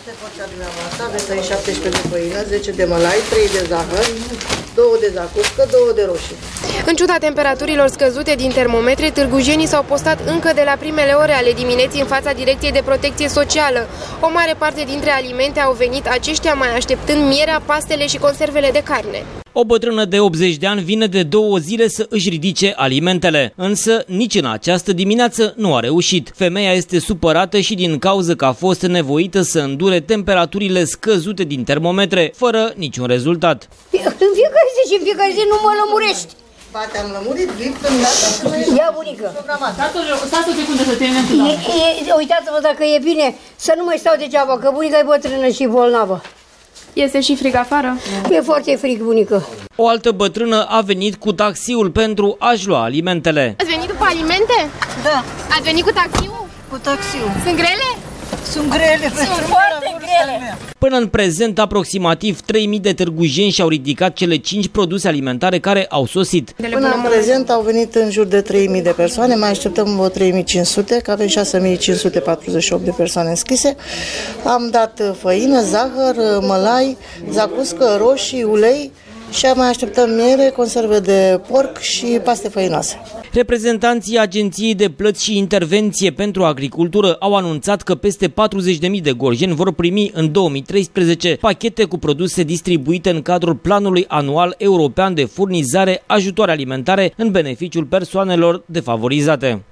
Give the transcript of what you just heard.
Asta e porția dumneavoastră, aveți aici 17 de făină, 10 de mălai, 3 de zahăr, 2 de zacuscă, 2 de roșii. În ciuda temperaturilor scăzute din termometre, târgujenii s-au postat încă de la primele ore ale dimineții în fața Direcției de Protecție Socială. O mare parte dintre alimente au venit aceștia mai așteptând mierea, pastele și conservele de carne. O bătrână de 80 de ani vine de două zile să își ridice alimentele, însă nici în această dimineață nu a reușit. Femeia este supărată și din cauza că a fost nevoită să îndure temperaturile scăzute din termometre, fără niciun rezultat. În fiecare zi și în fiecare zi nu mă lămurești. Ba, te-am lămurit, vin când data să nu Ia, bunică. Stați o secundă să terminăm cu E, e, uitați-vă dacă e bine să nu mai stau degeaba, că bunica e bătrână și bolnavă. Este și frig afară? E foarte frig, bunică. O altă bătrână a venit cu taxiul pentru a-și lua alimentele. Ați venit după alimente? Da, Ați venit cu taxiul? cu taxiul. Sunt grele? Sunt grele pentru foarte grele. Până în prezent, aproximativ 3.000 de târgujeni și-au ridicat cele 5 produse alimentare care au sosit. Până în prezent au venit în jur de 3.000 de persoane, mai așteptăm o 3.500, că avem 6.548 de persoane înscrise. Am dat făină, zahăr, mălai, zacuscă, roșii, ulei și mai așteptăm miere, conserve de porc și paste făinoase. Reprezentanții Agenției de Plăți și Intervenție pentru Agricultură au anunțat că peste 40.000 de gorjeni vor primi în 2013 pachete cu produse distribuite în cadrul Planului Anual European de Furnizare Ajutoare Alimentare în beneficiul persoanelor defavorizate.